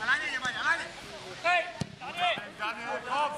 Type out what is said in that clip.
Alleine jemand, alleine! Hey, Daniel! Daniel, komm!